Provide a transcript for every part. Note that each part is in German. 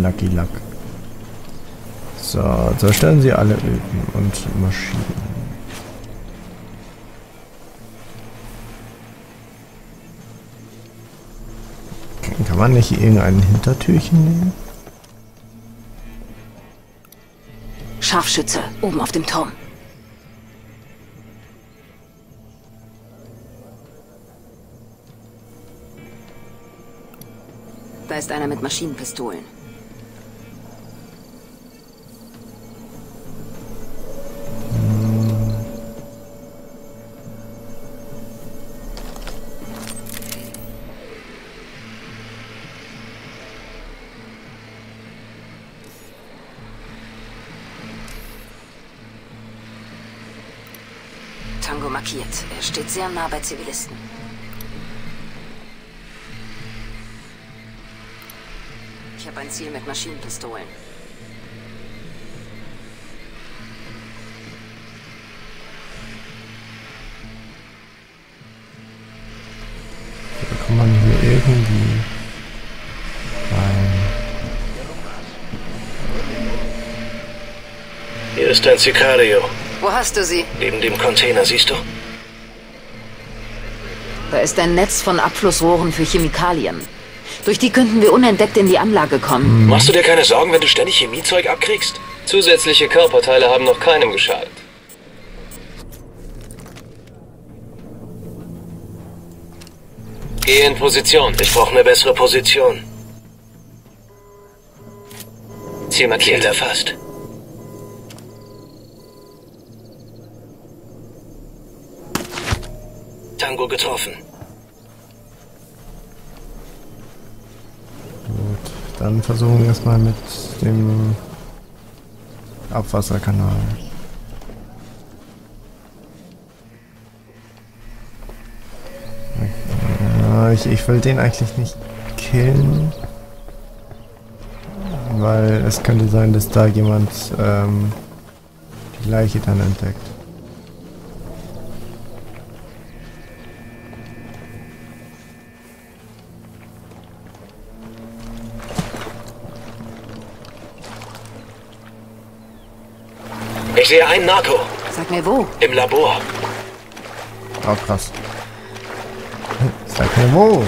Lucky Luck. So, zerstören Sie alle Öfen und Maschinen. Kann man nicht irgendein Hintertürchen nehmen? Scharfschütze, oben auf dem Turm. Da ist einer mit Maschinenpistolen. Markiert. Er steht sehr nah bei Zivilisten. Ich habe ein Ziel mit Maschinenpistolen. Da kann man hier irgendwie rein. Hier ist ein Sicario. Wo hast du sie? Neben dem Container, siehst du? Da ist ein Netz von Abflussrohren für Chemikalien. Durch die könnten wir unentdeckt in die Anlage kommen. Machst du dir keine Sorgen, wenn du ständig Chemiezeug abkriegst? Zusätzliche Körperteile haben noch keinem geschadet. Geh in Position. Ich brauche eine bessere Position. Ziel Ziel markiert. erfasst. Tango getroffen. Gut, dann versuchen wir es mal mit dem Abwasserkanal. Ich, ich will den eigentlich nicht killen. Weil es könnte sein, dass da jemand ähm, die Leiche dann entdeckt. Ich sehe einen Narco Sag mir wo. im Labor. Oh, krass. Sag mir wo.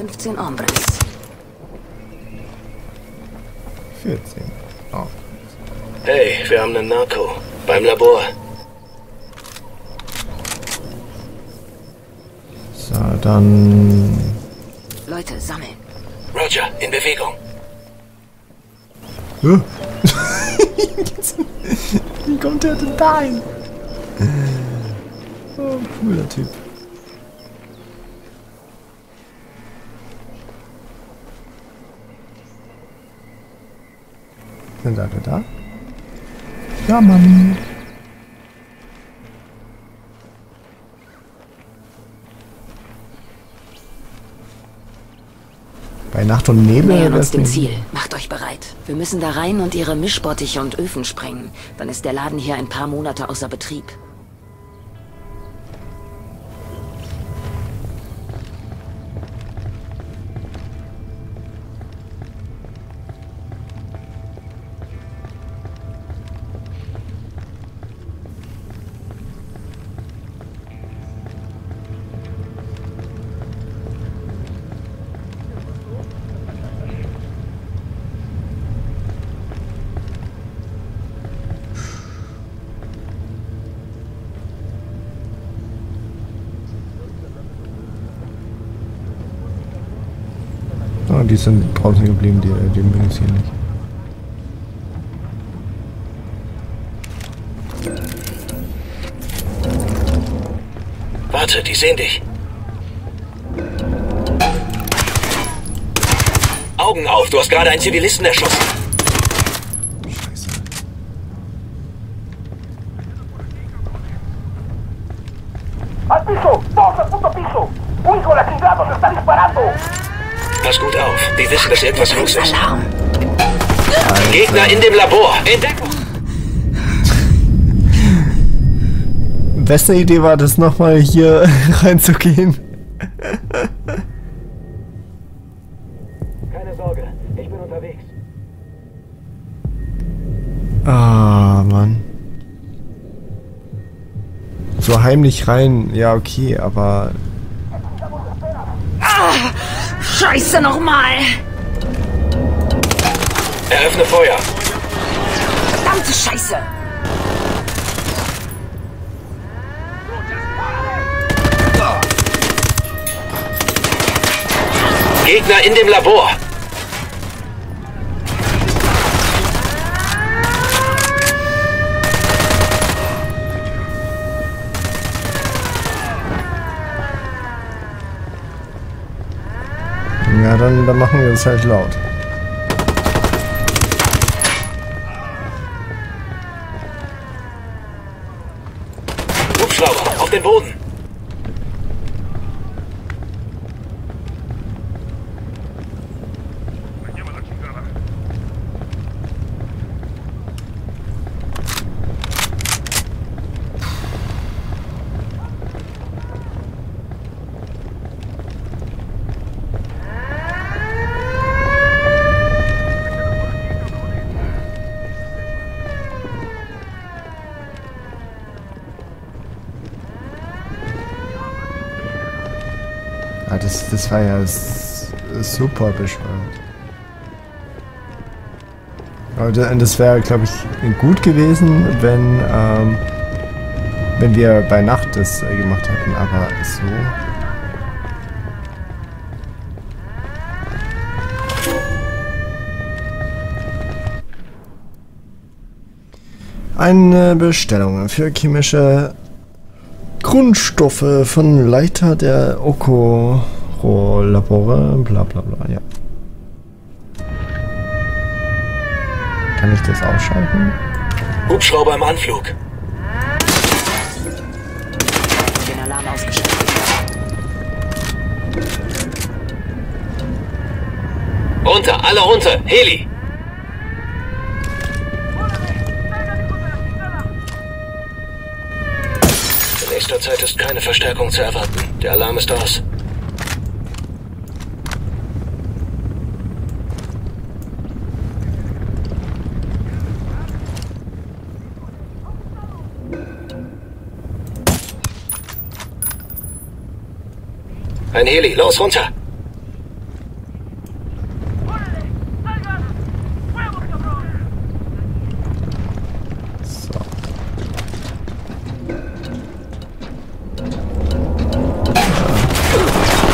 15 Ombres. 14. Oh. Hey, wir haben einen Narco. Beim Labor. So, dann... Leute, sammeln. Roger, in Bewegung. Huh? Wie kommt der denn dahin? Oh, cooler Typ. Sind alle da? Ja, Mann. Bei Nacht und Nebel Nähern uns dem Ziel. Macht euch bereit. Wir müssen da rein und ihre Mischbottiche und Öfen sprengen. Dann ist der Laden hier ein paar Monate außer Betrieb. Die sind draußen geblieben, die, die mögen es hier nicht. Warte, die sehen dich. Augen auf, du hast gerade einen Zivilisten erschossen. Scheiße. ¡Al piso! ¡Todos al puto piso! ¡Un hijo la chingada nos está disparando! Pass gut auf, die wissen, dass irgendwas los ist. Alarm. Gegner in dem Labor. Entdeckung! Beste Idee war das nochmal hier reinzugehen. Keine Sorge, ich bin unterwegs. Ah, Mann. So heimlich rein, ja okay, aber Scheiße nochmal! Eröffne Feuer. Verdammte Scheiße! Gegner in dem Labor. ja, dann, dann machen wir es halt laut. Hubschrauber, auf den Boden. Ja, das, das war ja super bescheuert. Aber da- das wäre, glaube ich, gut gewesen, wenn, ähm, wenn wir bei Nacht das äh, gemacht hätten, aber so. Eine Bestellung für chemische Grundstoffe von Leiter der Oko-Labore, bla bla bla, ja. Kann ich das ausschalten? Hubschrauber im Anflug. Den Alarm ausgeschaltet. Runter, alle runter! Heli! In nächster Zeit ist keine Verstärkung zu erwarten. Der Alarm ist aus. Ein Heli, los runter!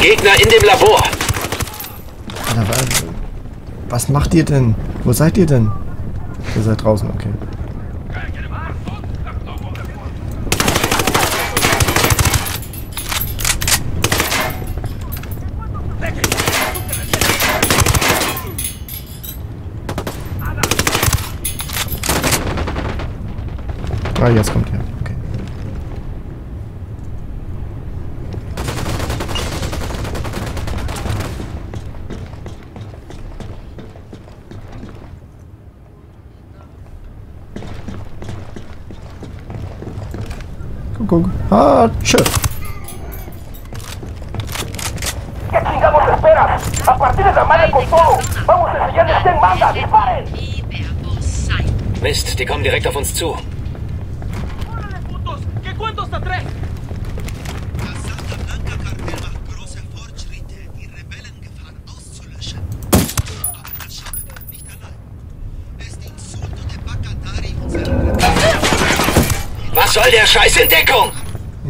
Gegner in dem Labor! Was macht ihr denn? Wo seid ihr denn? Ihr seid draußen, okay. Ah, jetzt kommt er. Okay. Guck, guck. Ah. Mist, die kommen direkt auf uns zu. De Bacatari unserer Was soll der Scheiß in Deckung?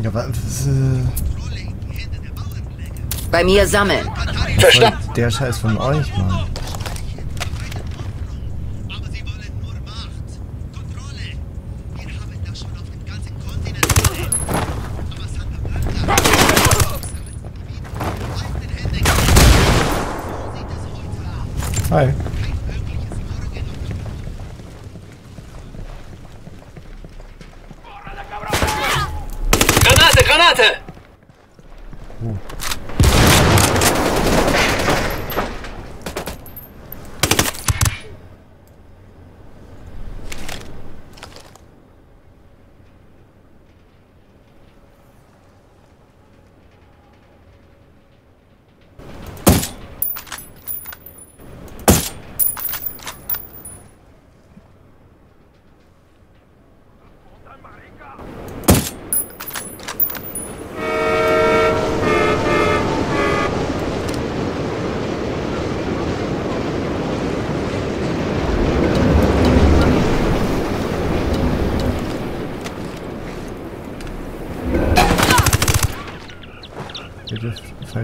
Ja, was, äh, Kontrolle in die Hände der Bauernleger. Bei mir sammeln. Verstanden. der Scheiß von euch, Mann. Hi. Граната, граната!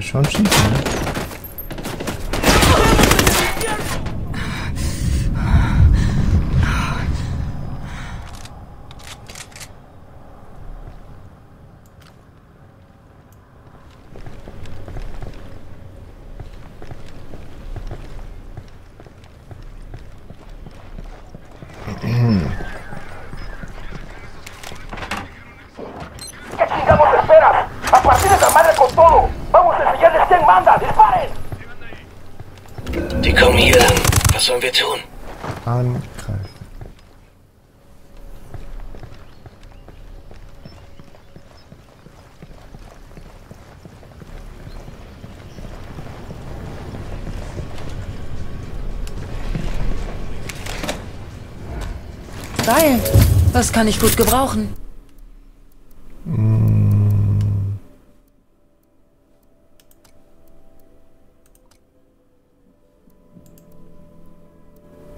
Schon schießen, ne? ¿Qué chingamos esperas? ¡A partir de la madre con todo! ¡Vamos a enseñarles quién manda! ¡Disparen! Die kommen hier lang. Was sollen wir tun? Angreifen. Geil. Das kann ich gut gebrauchen.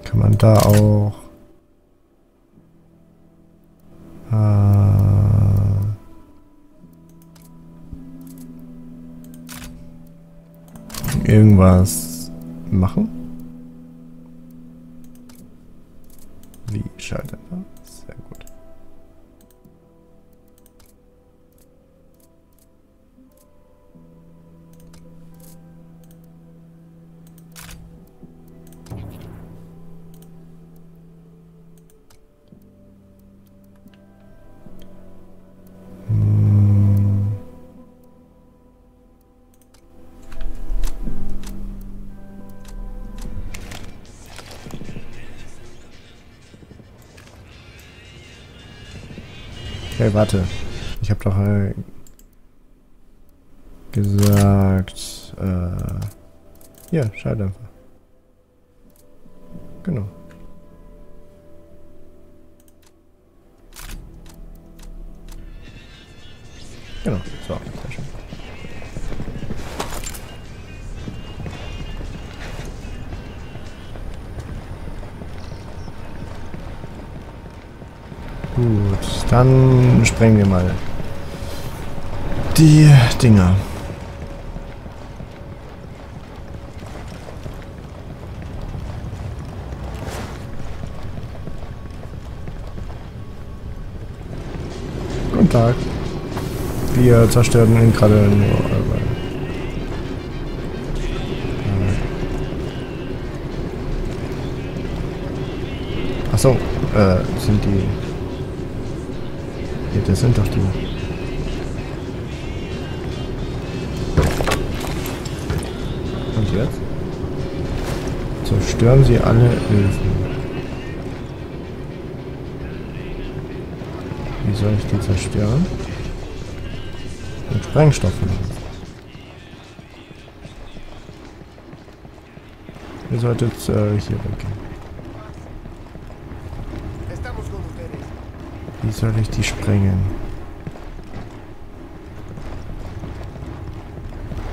Kann man da auch... Äh, irgendwas machen? Okay, warte. Ich habe doch äh, gesagt, äh, hier, Schalldämpfer. Genau. Genau, so, sehr schön. Gut, dann sprengen wir mal die Dinger. Guten Tag. Wir zerstören ihn gerade nur. eure- Ach so, äh, sind die... Ja, das sind doch die... Und jetzt? Zerstören sie alle Öfen. Wie soll ich die zerstören? Mit Sprengstoffen. Ihr solltet äh, hier weggehen. Wie soll ich die sprengen?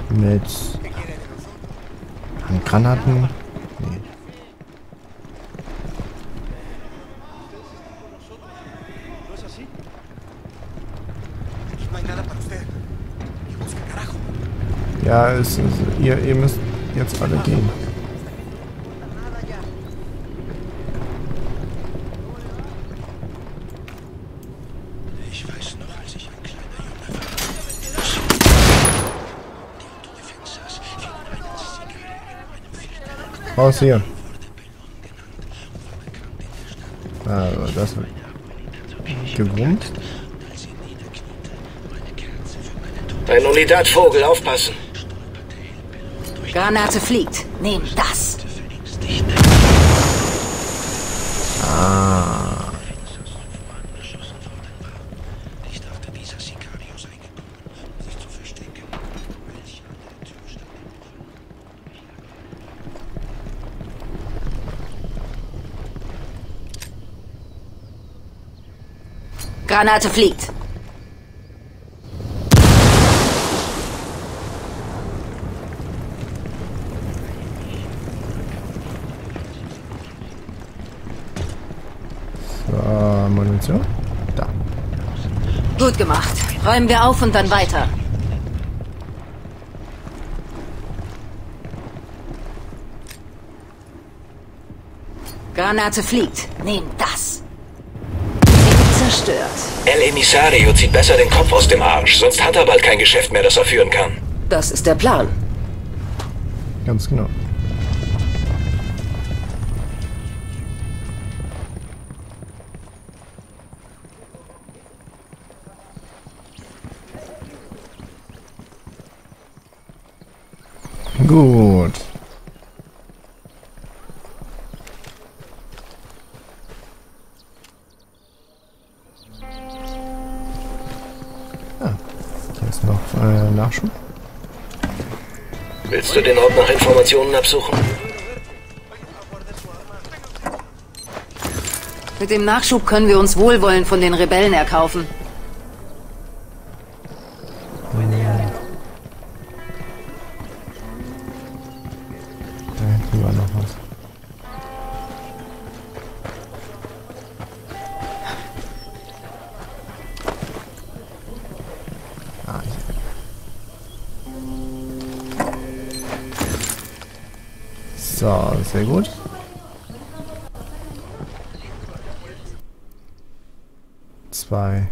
Mit Handgranaten? Nee. Ja, es ist, ihr, ihr müsst jetzt alle gehen. Ich weiß noch, als ich ein kleiner Junge war. Die unter Gefängnis saß, fing einen Zigarre in einem Filter. Raus hier. Also, das hat gewummt. Als sie niederkniete, meine Kerze für meine Ein Unidad-Vogel, aufpassen. Granate fliegt. Nehmt das. Ah. Angeschossen worden war. Nicht hatte dieser Sicarius eingekommen, um sich zu verstecken. Welch an der Tür stand Granate fliegt. So, Munition. Da. Gut gemacht. Räumen wir auf und dann weiter. Granate fliegt. Nehmt das. Zerstört. El Emisario zieht besser den Kopf aus dem Arsch, sonst hat er bald kein Geschäft mehr, das er führen kann. Das ist der Plan. Ganz genau. Gut. Informationen absuchen? Mit dem Nachschub können wir uns Wohlwollen von den Rebellen erkaufen. Sehr gut. Zwei.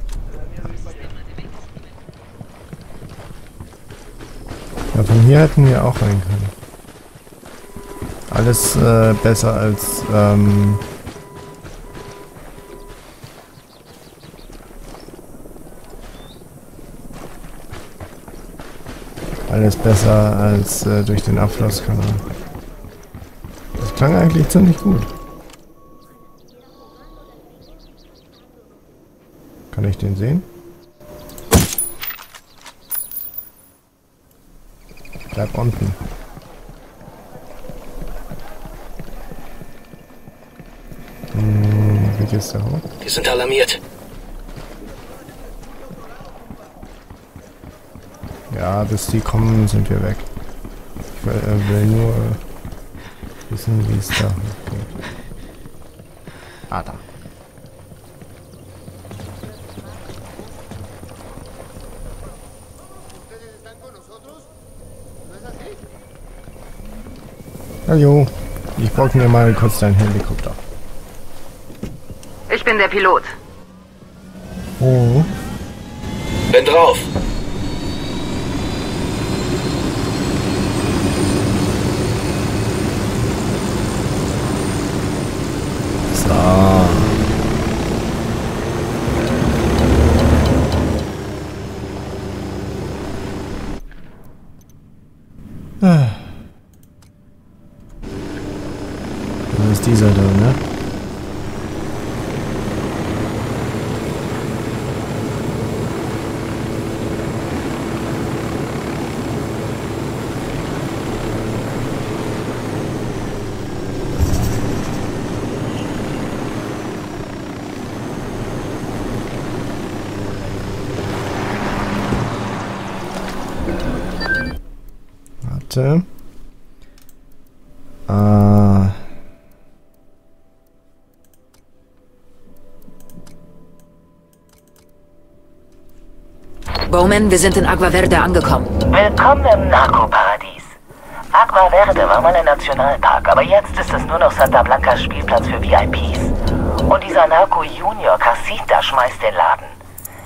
Ja, von hier hätten wir auch rein können. Alles äh, besser als ähm, alles besser als äh, durch den Abflusskanal. Klang eigentlich ziemlich gut. Kann ich den sehen? Bleib unten. Hm, wie geht's da hoch? Die sind alarmiert. Ja, bis die kommen, sind wir weg. Ich will, äh, will nur wissen, wie es da geht. Ah, da. Hallo, ich brauche mir mal kurz deinen Helikopter. Ich bin der Pilot. Oh, Bin drauf. so. Ah. Das ist dieser da, ne? Warte. Ah. Bowman, wir sind in Agua Verde angekommen. Willkommen im Narkoparadies. Der war mal ein Nationalpark, aber jetzt ist es nur noch Santa Blancas Spielplatz für VIPs. Und dieser Narco Junior Casita schmeißt den Laden.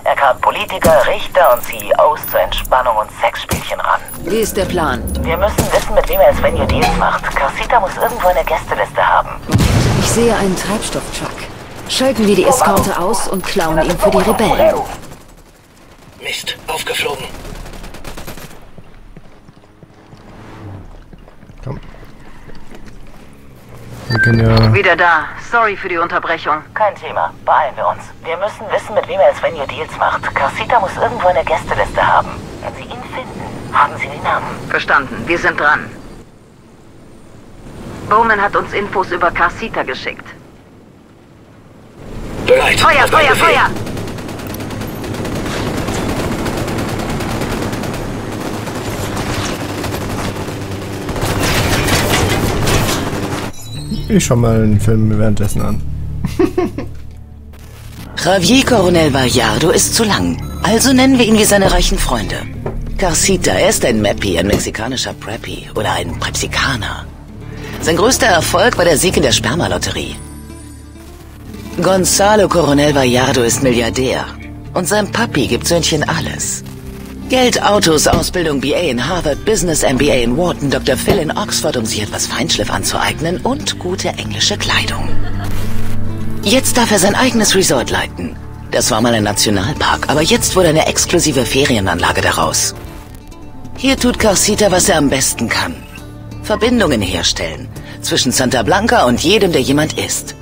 Er kam Politiker, Richter und CEOs zur Entspannung und Sexspielchen ran. Wie ist der Plan? Wir müssen wissen, mit wem er es Venue Deals macht. Casita muss irgendwo eine Gästeliste haben. Ich sehe einen Treibstofftruck. Schalten wir die Eskorte aus und klauen ihn für die Rebellen. Mist, aufgeflogen. Wir können ja... Wieder da. Sorry für die Unterbrechung. Kein Thema. Beeilen wir uns. Wir müssen wissen, mit wem er es Venue Deals macht. Casita muss irgendwo eine Gästeliste haben. Wenn Sie ihn finden, haben Sie den Namen. Verstanden. Wir sind dran. Bowman hat uns Infos über Casita geschickt. Bereit. Feuer, Feuer. Feuer! Ich schau mal einen Film währenddessen an. Javier Coronel Vallardo ist zu lang. Also nennen wir ihn wie seine reichen Freunde. Carcita, er ist ein Mappy, ein mexikanischer Preppy oder ein Prepsikaner. Sein größter Erfolg war der Sieg in der Spermalotterie. Gonzalo Coronel Vallardo ist Milliardär. Und sein Papi gibt Söhnchen alles. Geld, Autos, Ausbildung, BA in Harvard, Business MBA in Wharton, Dr. Phil in Oxford, um sich etwas Feinschliff anzueignen und gute englische Kleidung. Jetzt darf er sein eigenes Resort leiten. Das war mal ein Nationalpark, aber jetzt wurde eine exklusive Ferienanlage daraus. Hier tut Carcita, was er am besten kann. Verbindungen herstellen. Zwischen Santa Blanca und jedem, der jemand ist.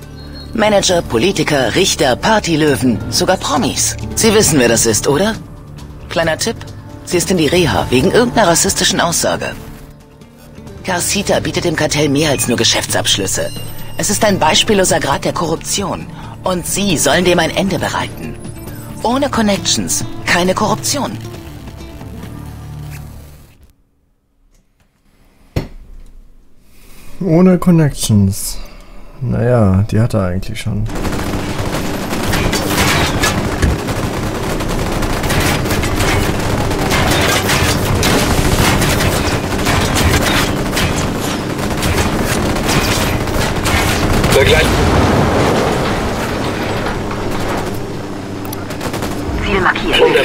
Manager, Politiker, Richter, Partylöwen, sogar Promis. Sie wissen, wer das ist, oder? Kleiner Tipp. Sie ist in die Reha wegen irgendeiner rassistischen Aussage. Carcita bietet dem Kartell mehr als nur Geschäftsabschlüsse. Es ist ein beispielloser Grad der Korruption. Und Sie sollen dem ein Ende bereiten. Ohne Connections, keine Korruption. Ohne Connections. Naja, die hat er eigentlich schon. Begleit. Ziel markiert. Schon der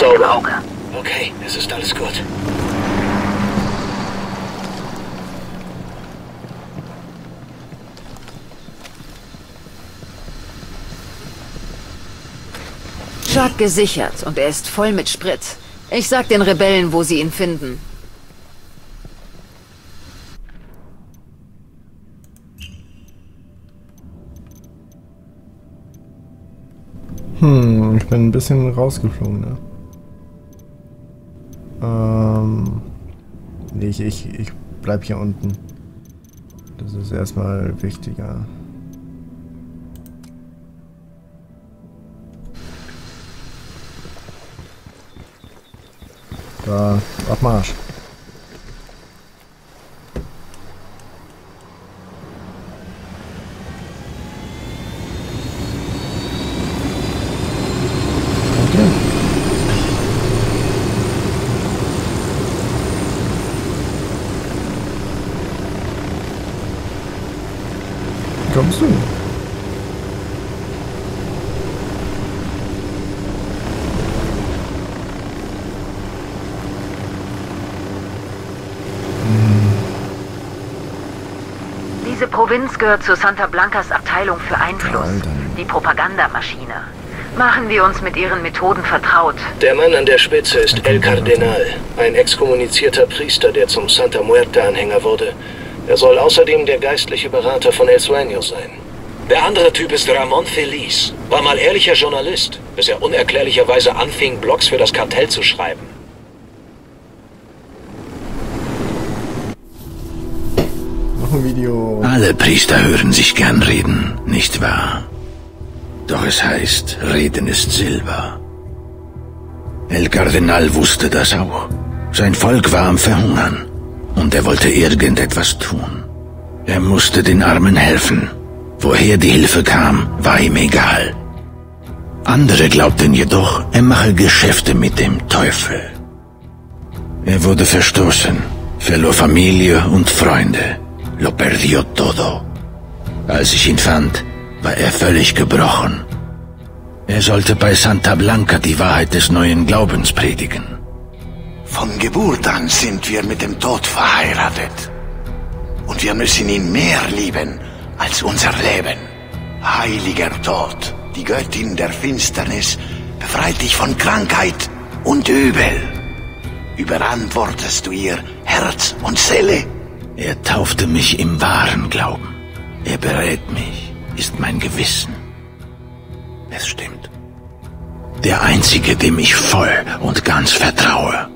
Blick im. Auge. Okay, es ist alles gut. Chuck gesichert und er ist voll mit Sprit. Ich sag den Rebellen, wo sie ihn finden. Hm, ich bin ein bisschen rausgeflogen, ne? Ähm. Nee, ich, ich, ich bleib hier unten. Das ist erstmal wichtiger. Da, auf Marsch. Okay. Kommst du? Diese Provinz gehört zu Santa Blancas Abteilung für Einfluss. Alter. Die Propagandamaschine. Machen wir uns mit ihren Methoden vertraut. Der Mann an der Spitze ist El Cardenal, ein exkommunizierter Priester, der zum Santa Muerte-Anhänger wurde. Er soll außerdem der geistliche Berater von El Sueño sein. Der andere Typ ist Ramon Feliz, war mal ehrlicher Journalist, bis er unerklärlicherweise anfing, Blogs für das Kartell zu schreiben. Noch ein Video. Alle Priester hören sich gern reden, nicht wahr? Doch es heißt, Reden ist Silber. El Kardinal wusste das auch. Sein Volk war am Verhungern und er wollte irgendetwas tun. Er musste den Armen helfen. Woher die Hilfe kam, war ihm egal. Andere glaubten jedoch, er mache Geschäfte mit dem Teufel. Er wurde verstoßen, verlor Familie und Freunde. Lo perdió todo. Als ich ihn fand, war er völlig gebrochen. Er sollte bei Santa Blanca die Wahrheit des neuen Glaubens predigen. Von Geburt an sind wir mit dem Tod verheiratet. Und wir müssen ihn mehr lieben als unser Leben. Heiliger Tod, die Göttin der Finsternis, befreit dich von Krankheit und Übel. Überantwortest du ihr Herz und Seele? Er taufte mich im wahren Glauben. Er berät mich, ist mein Gewissen. Es stimmt. Der Einzige, dem ich voll und ganz vertraue.